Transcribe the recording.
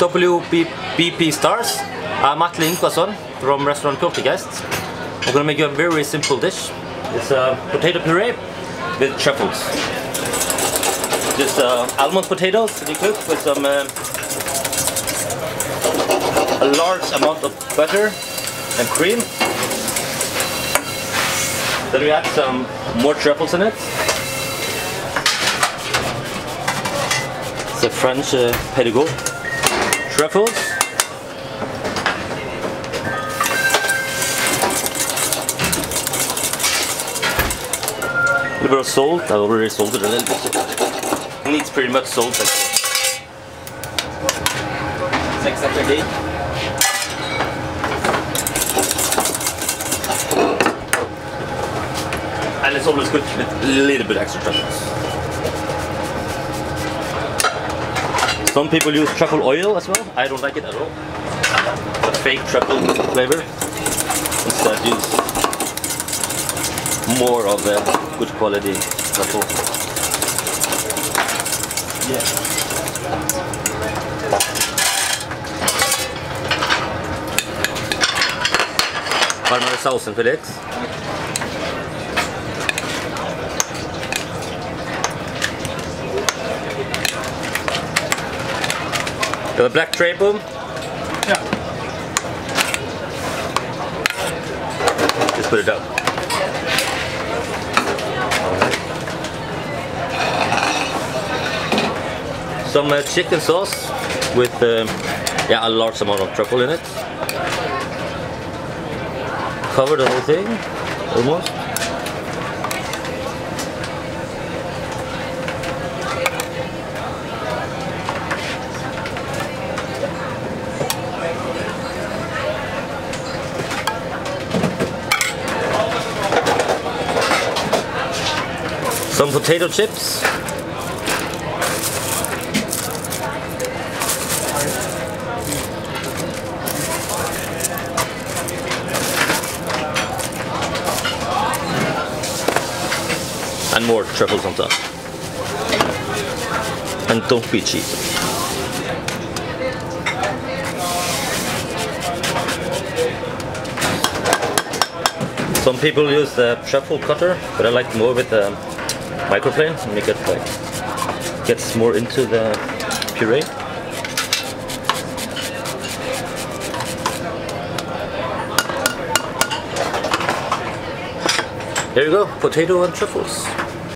WBP Stars. I'm Atli Yngvasson from restaurant Pjoltergeist. I'm gonna make you a very simple dish. It's a potato puree with truffles. Just uh, almond potatoes to be cooked with some uh, a large amount of butter and cream. Then we add some more truffles in it. It's a French uh. Truffles. A little bit of salt. I already salted a little bit. It needs pretty much salt actually. Day. And it's always good with a little bit extra truffles. Some people use truffle oil as well. I don't like it at all. It's a fake truffle flavor. Instead use more of the good quality truffle. Yeah. Varmare sausen Felix. Got a black tray boom. Yeah. Just put it up. Some uh, chicken sauce with um, yeah a large amount of truffle in it. Cover the whole thing, almost. Some potato chips. And more truffles on top. And don't be cheap. Some people use the truffle cutter, but I like more with the microplane and make it like gets more into the puree. There you go, potato and truffles.